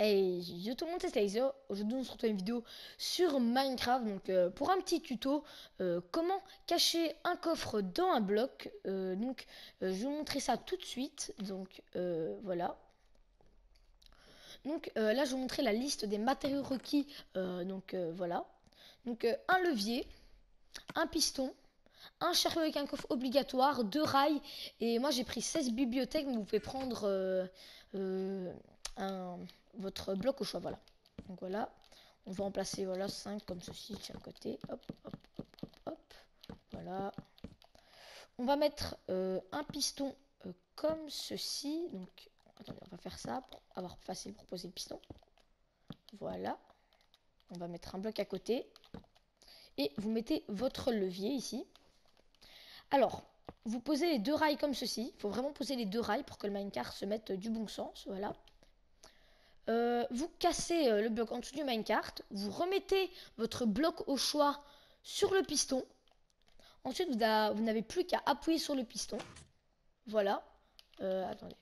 Hey, yo tout le monde, c'est Slicer. Aujourd'hui, on se retrouve une vidéo sur Minecraft. Donc, euh, pour un petit tuto, euh, comment cacher un coffre dans un bloc. Euh, donc, je vais vous montrer ça tout de suite. Donc, voilà. Donc, là, je vais vous montrer la liste des matériaux requis. donc, voilà. Donc, un levier, un piston, un chariot avec un coffre obligatoire, deux rails. Et moi, j'ai pris 16 bibliothèques, vous pouvez prendre votre bloc au choix. Voilà. Donc voilà. On va remplacer voilà 5 comme ceci de chaque côté. Hop, hop, hop, hop, Voilà. On va mettre euh, un piston euh, comme ceci. Donc attendez, on va faire ça pour avoir facile pour poser le piston. Voilà. On va mettre un bloc à côté. Et vous mettez votre levier ici. Alors, vous posez les deux rails comme ceci. Il faut vraiment poser les deux rails pour que le minecart se mette du bon sens. Voilà. Euh, vous cassez euh, le bloc en dessous du minecart, vous remettez votre bloc au choix sur le piston. Ensuite, vous, n'avez plus qu'à appuyer sur le piston. Voilà. Euh, attendez.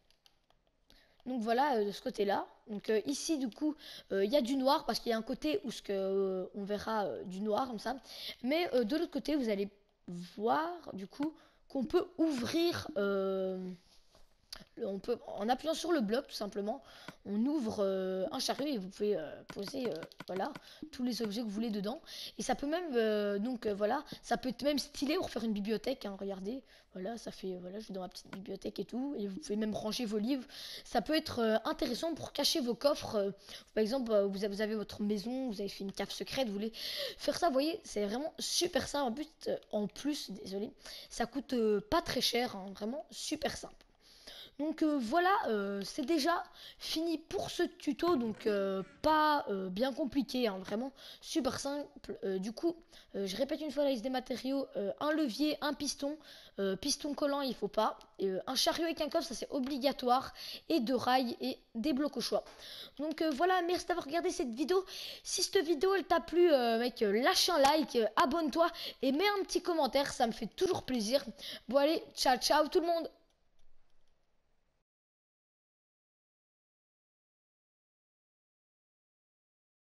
Donc voilà, de ce côté-là. Donc ici, du coup, il y a du noir parce qu'il y a un côté où ce que, on verra du noir comme ça. Mais de l'autre côté, vous allez voir, du coup, qu'on peut ouvrir on peut, en appuyant sur le bloc tout simplement, on ouvre euh, un chariot et vous pouvez euh, poser euh, voilà tous les objets que vous voulez dedans. Et ça peut même donc voilà, ça peut être même stylé pour faire une bibliothèque. Hein, regardez, voilà, ça fait voilà, je suis dans ma petite bibliothèque et tout. Et vous pouvez même ranger vos livres. Ça peut être intéressant pour cacher vos coffres. par exemple, vous avez, votre maison, vous avez fait une cave secrète, vous voulez faire ça. Vous voyez, c'est vraiment super simple. En plus, en plus, désolé, ça coûte pas très cher, hein, vraiment super simple. Donc euh, voilà, euh, c'est déjà fini pour ce tuto, donc euh, pas bien compliqué, hein, vraiment super simple. du coup, je répète une fois la liste des matériaux, un levier, un piston, piston collant il faut pas, un chariot avec un coffre ça c'est obligatoire, et deux rails et des blocs au choix. Donc voilà, merci d'avoir regardé cette vidéo. Si cette vidéo elle t'a plu, mec, lâche un like, abonne-toi et mets un petit commentaire, ça me fait toujours plaisir. Bon allez, ciao ciao tout le monde